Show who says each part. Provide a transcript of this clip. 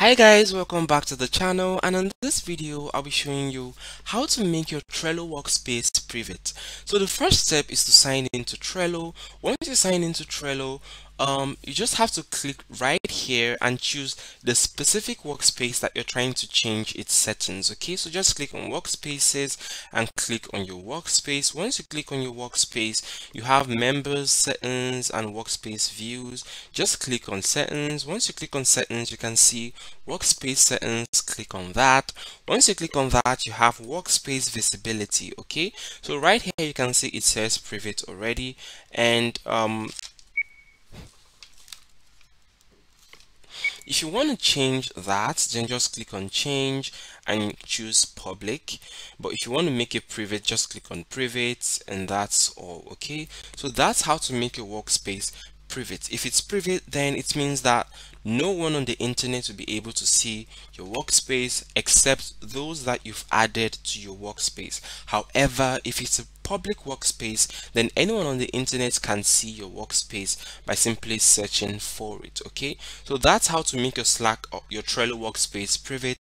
Speaker 1: Hi guys, welcome back to the channel and in this video I'll be showing you how to make your Trello workspace private. So the first step is to sign into Trello. Once you sign into Trello, um, you just have to click right here and choose the specific workspace that you're trying to change its settings okay? So just click on workspaces and click on your workspace. Once you click on your workspace you have members settings and workspace views. Just click on settings. Once you click on settings you can see workspace settings. Click on that. Once you click on that you have workspace visibility okay? So right here you can see it says private already. And um, If you want to change that, then just click on change and choose public. But if you want to make it private, just click on private and that's all, okay? So that's how to make your workspace private. If it's private, then it means that no one on the internet will be able to see your workspace except those that you've added to your workspace. However, if it's a public workspace, then anyone on the internet can see your workspace by simply searching for it. Okay, so that's how to make your Slack or your Trello workspace private.